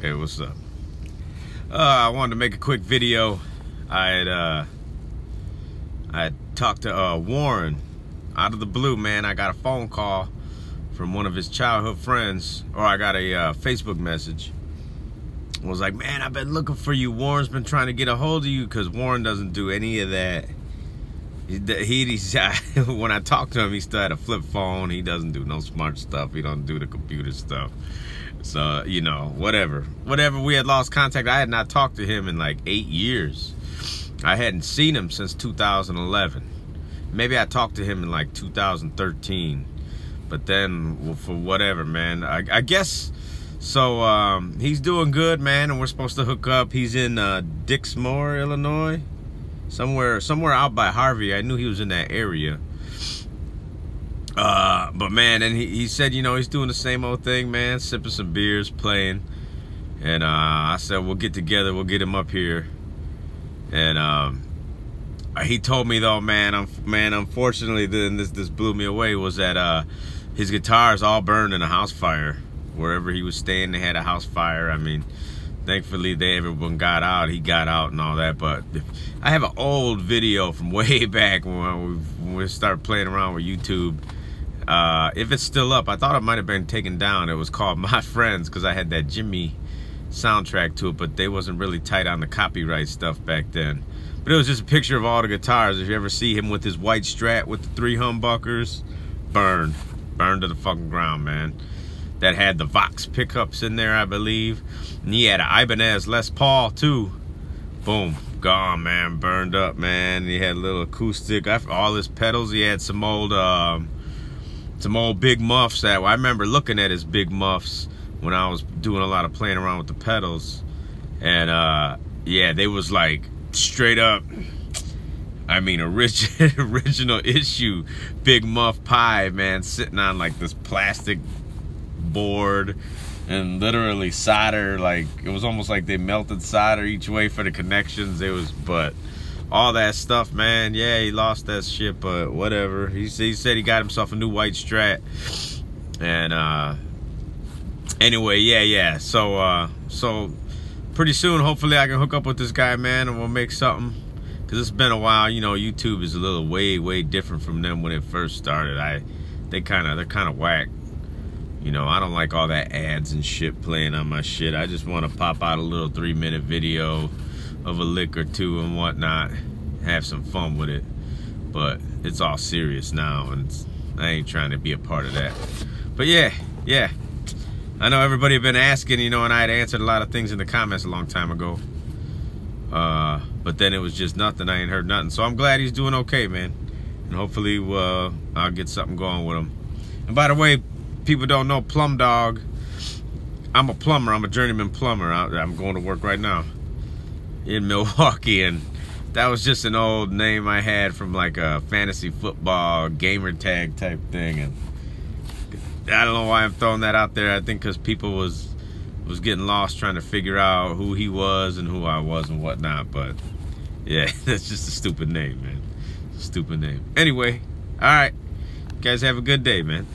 Hey, what's up? Uh, I wanted to make a quick video. I had uh, I had talked to uh, Warren out of the blue, man. I got a phone call from one of his childhood friends, or I got a uh, Facebook message. I was like, man, I've been looking for you. Warren's been trying to get a hold of you because Warren doesn't do any of that. He, he when I talked to him, he still had a flip phone. He doesn't do no smart stuff. He don't do the computer stuff. So, you know, whatever. Whatever, we had lost contact. I had not talked to him in like eight years. I hadn't seen him since 2011. Maybe I talked to him in like 2013. But then, well, for whatever, man. I, I guess, so um, he's doing good, man, and we're supposed to hook up. He's in uh, Dixmoor, Illinois. Somewhere, somewhere out by Harvey. I knew he was in that area. Uh, but man, and he, he said, you know, he's doing the same old thing, man, sipping some beers, playing. And uh, I said, we'll get together, we'll get him up here. And um, he told me though, man, um, man, unfortunately, then this this blew me away was that uh, his guitars all burned in a house fire. Wherever he was staying, they had a house fire. I mean, thankfully, they everyone got out. He got out and all that. But I have an old video from way back when we, we started playing around with YouTube uh, if it's still up, I thought it might have been taken down. It was called My Friends because I had that Jimmy soundtrack to it, but they wasn't really tight on the copyright stuff back then. But it was just a picture of all the guitars. If you ever see him with his white Strat with the three humbuckers, burned. Burned to the fucking ground, man. That had the Vox pickups in there, I believe. And he had an Ibanez Les Paul, too. Boom. Gone, man. Burned up, man. He had a little acoustic. All his pedals. He had some old... Um, some old big muffs that I remember looking at his big muffs when I was doing a lot of playing around with the pedals. And uh, yeah, they was like straight up, I mean, original, original issue Big Muff Pi, man, sitting on like this plastic board and literally solder, like it was almost like they melted solder each way for the connections. It was, but all that stuff, man. Yeah, he lost that shit, but whatever. He, he said he got himself a new white strat. And uh anyway, yeah, yeah. So uh so pretty soon hopefully I can hook up with this guy, man, and we'll make something. Cause it's been a while, you know, YouTube is a little way, way different from them when it first started. I they kinda they're kinda whack. You know, I don't like all that ads and shit playing on my shit. I just want to pop out a little three minute video of a lick or two and whatnot, have some fun with it. But it's all serious now, and I ain't trying to be a part of that. But yeah, yeah. I know everybody had been asking, you know, and I had answered a lot of things in the comments a long time ago. Uh, but then it was just nothing. I ain't heard nothing. So I'm glad he's doing okay, man. And hopefully uh, I'll get something going with him. And by the way, people don't know PLUMBdogg. I'm a plumber. I'm a journeyman plumber. I'm going to work right now in Milwaukee, and that was just an old name I had from like a fantasy football gamer tag type thing, and I don't know why I'm throwing that out there. I think because people was was getting lost trying to figure out who he was and who I was and whatnot. But yeah, that's just a stupid name, man. Stupid name. Anyway, all right. You guys have a good day, man.